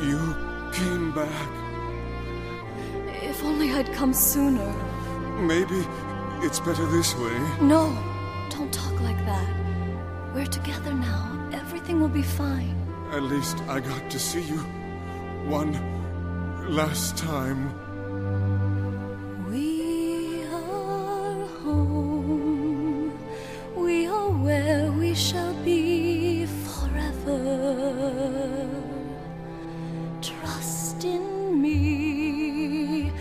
You came back. If only I'd come sooner. Maybe it's better this way. No, don't talk like that. We're together now. Everything will be fine. At least I got to see you one last time. Trust in me,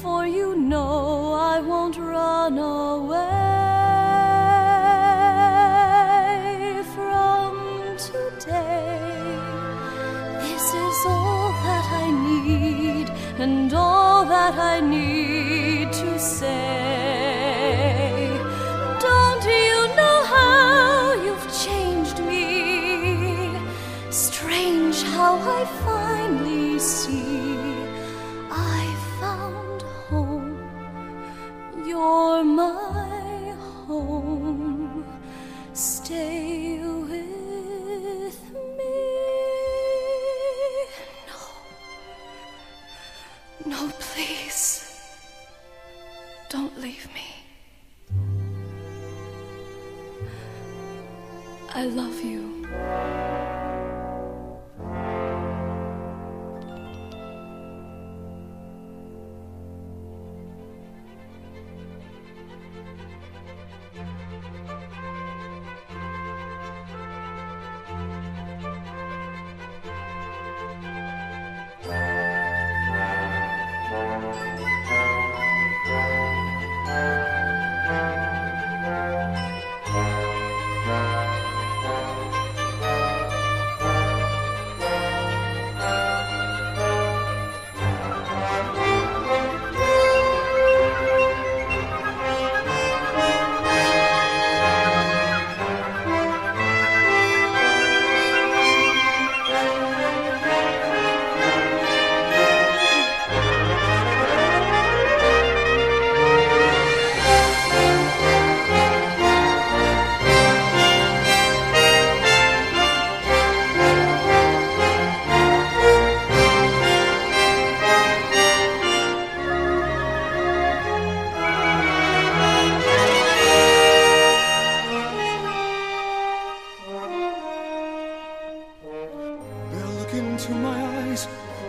for you know I won't run away from today. This is all that I need, and all that I Stay with me. No. No, please. Don't leave me. I love you.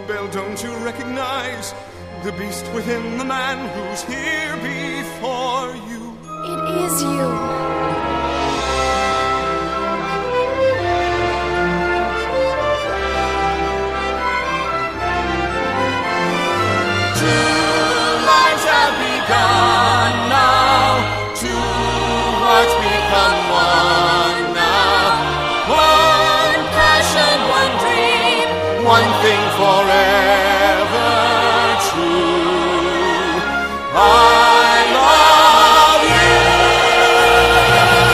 Belle, don't you recognize the beast within the man who's here before you? It is you. Something thing forever.